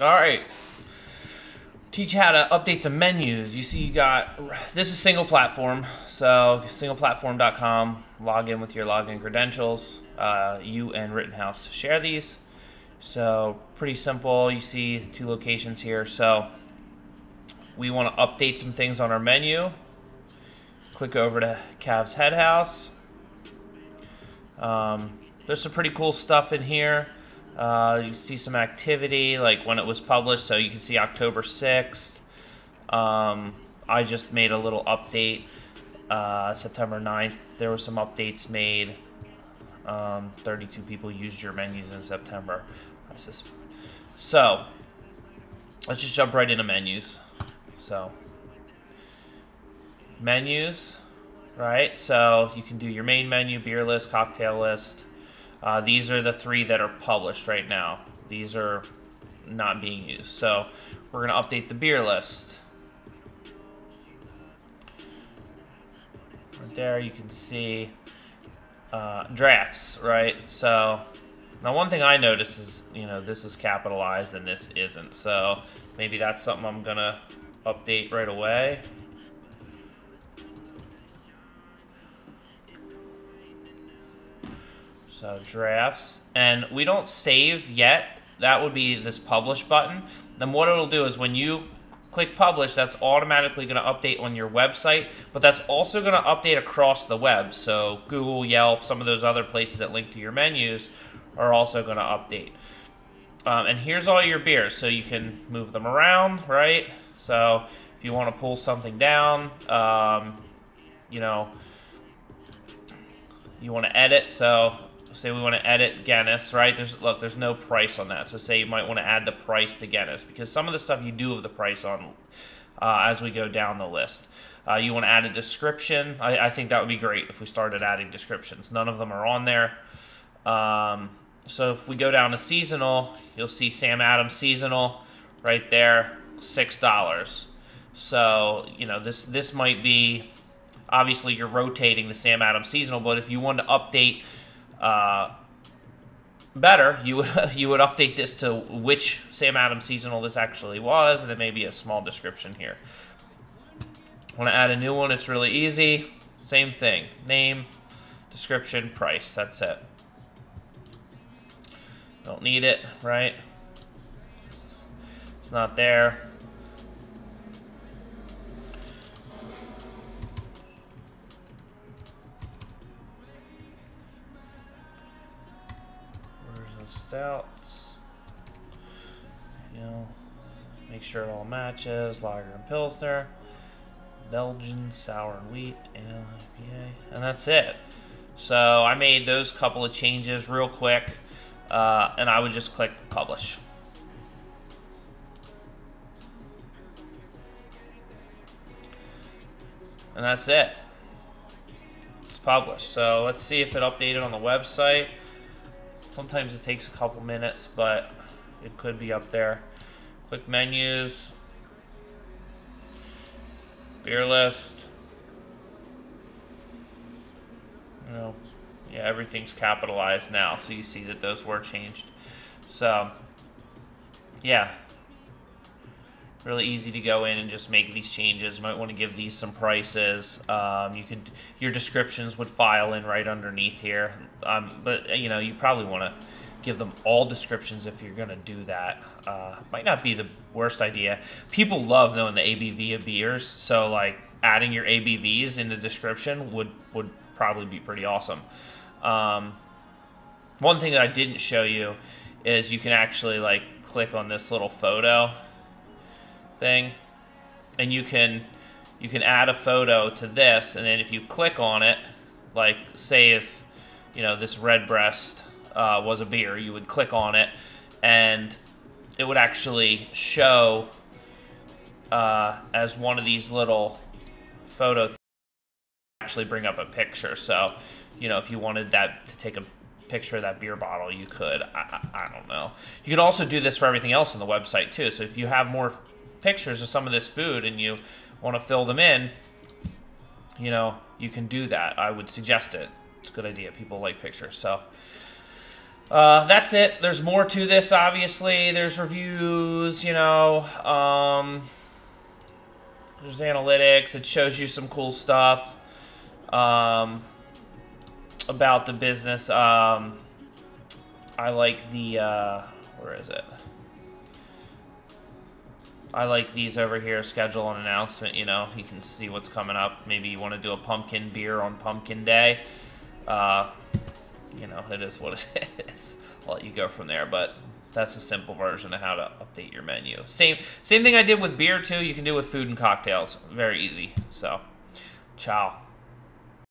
All right. Teach you how to update some menus. You see, you got this is SinglePlatform. So singleplatform.com. Log in with your login credentials. Uh, you and Rittenhouse to share these. So pretty simple. You see two locations here. So we want to update some things on our menu. Click over to Cavs Headhouse. Um, there's some pretty cool stuff in here. Uh, you see some activity, like when it was published, so you can see October 6th. Um, I just made a little update. Uh, September 9th, there were some updates made. Um, 32 people used your menus in September. So, let's just jump right into menus. So, menus, right? So you can do your main menu, beer list, cocktail list. Uh, these are the three that are published right now. These are not being used. So we're going to update the beer list. Right there you can see uh, drafts, right? So now one thing I notice is, you know, this is capitalized and this isn't. So maybe that's something I'm going to update right away. So drafts. And we don't save yet. That would be this publish button. Then what it'll do is when you click publish, that's automatically going to update on your website, but that's also going to update across the web. So Google, Yelp, some of those other places that link to your menus are also going to update. Um, and here's all your beers, so you can move them around, right? So if you want to pull something down, um, you know, you want to edit, so say we want to edit Guinness, right? There's look, there's no price on that. So say you might want to add the price to Guinness because some of the stuff you do have the price on uh, as we go down the list. Uh, you want to add a description. I, I, think that would be great if we started adding descriptions. None of them are on there. Um, so if we go down to seasonal, you'll see Sam Adams seasonal right there, six dollars. So you know this this might be obviously you're rotating the Sam Adams seasonal, but if you want to update uh, better, you would you would update this to which Sam Adams seasonal this actually was, and then maybe a small description here. Want to add a new one? It's really easy. Same thing. Name, description, price. That's it. Don't need it, right? It's not there. Stouts. You know, make sure it all matches. Lager and Pilsner. Belgian sour and wheat and IPA. And that's it. So I made those couple of changes real quick. Uh, and I would just click publish. And that's it. It's published. So let's see if it updated on the website. Sometimes it takes a couple minutes, but it could be up there. Click menus, beer list. You know, yeah, everything's capitalized now, so you see that those were changed. So, yeah, really easy to go in and just make these changes. You might want to give these some prices. Um, you could your descriptions would file in right underneath here. Um, but you know you probably want to give them all descriptions if you're going to do that. Uh, might not be the worst idea. People love knowing the ABV of beers, so like adding your ABVs in the description would would probably be pretty awesome. Um, one thing that I didn't show you is you can actually like click on this little photo thing, and you can you can add a photo to this, and then if you click on it, like say if you know this redbreast uh, was a beer, you would click on it, and it would actually show uh, as one of these little photo actually bring up a picture. So, you know, if you wanted that to take a picture of that beer bottle, you could. I, I, I don't know. You could also do this for everything else on the website too. So if you have more pictures of some of this food and you want to fill them in, you know, you can do that. I would suggest it. It's a good idea. People like pictures. So, Uh, that's it. There's more to this, obviously. There's reviews, you know. Um, there's analytics. It shows you some cool stuff um, about the business. Um, I like the, uh, where is it? I like these over here, schedule an announcement, you know, you can see what's coming up. Maybe you want to do a pumpkin beer on pumpkin day. Uh, you know, it is what it is. I'll let you go from there, but that's a simple version of how to update your menu. Same same thing I did with beer too, you can do with food and cocktails. Very easy. So, ciao.